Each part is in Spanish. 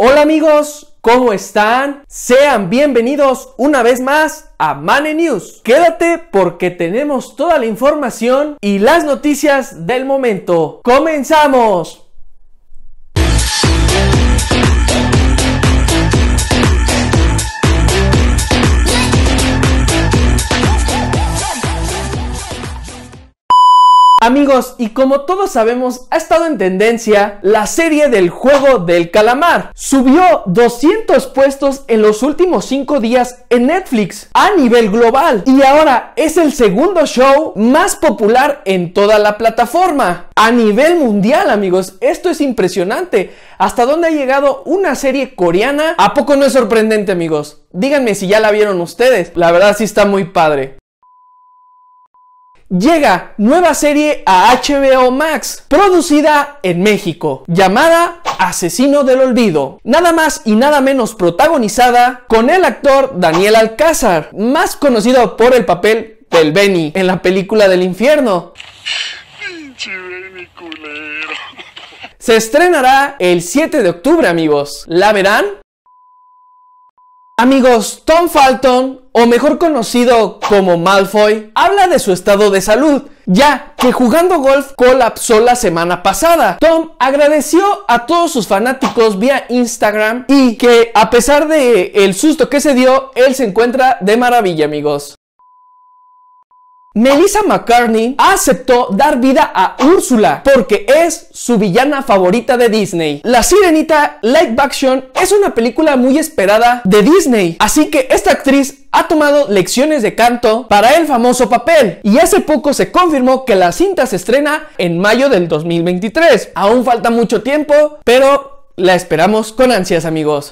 Hola amigos, ¿cómo están? Sean bienvenidos una vez más a Mane News. Quédate porque tenemos toda la información y las noticias del momento. ¡Comenzamos! Amigos, y como todos sabemos, ha estado en tendencia la serie del juego del calamar. Subió 200 puestos en los últimos 5 días en Netflix a nivel global y ahora es el segundo show más popular en toda la plataforma. A nivel mundial, amigos, esto es impresionante. ¿Hasta dónde ha llegado una serie coreana? ¿A poco no es sorprendente, amigos? Díganme si ya la vieron ustedes. La verdad sí está muy padre. Llega nueva serie a HBO Max, producida en México, llamada Asesino del Olvido. Nada más y nada menos protagonizada con el actor Daniel Alcázar, más conocido por el papel del Benny en la película del infierno. Se estrenará el 7 de octubre, amigos. ¿La verán? Amigos, Tom Falton, o mejor conocido como Malfoy, habla de su estado de salud, ya que jugando golf colapsó la semana pasada. Tom agradeció a todos sus fanáticos vía Instagram y que a pesar de el susto que se dio, él se encuentra de maravilla, amigos. Melissa McCartney aceptó dar vida a Úrsula porque es su villana favorita de Disney. La Sirenita Live Action es una película muy esperada de Disney, así que esta actriz ha tomado lecciones de canto para el famoso papel y hace poco se confirmó que la cinta se estrena en mayo del 2023. Aún falta mucho tiempo, pero la esperamos con ansias amigos.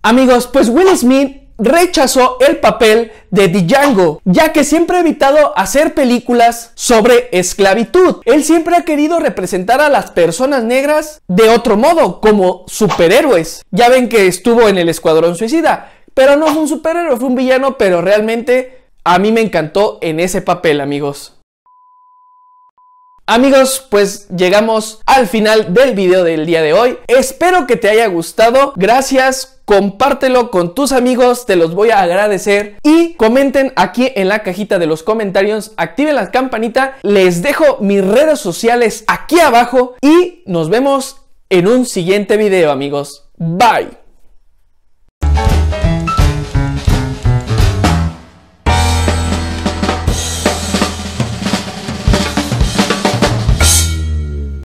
Amigos, pues Will Smith rechazó el papel de Django, ya que siempre ha evitado hacer películas sobre esclavitud. Él siempre ha querido representar a las personas negras de otro modo, como superhéroes. Ya ven que estuvo en el Escuadrón Suicida, pero no fue un superhéroe, fue un villano, pero realmente a mí me encantó en ese papel, amigos. Amigos, pues llegamos al final del video del día de hoy. Espero que te haya gustado. Gracias compártelo con tus amigos, te los voy a agradecer y comenten aquí en la cajita de los comentarios, activen la campanita, les dejo mis redes sociales aquí abajo y nos vemos en un siguiente video amigos. Bye.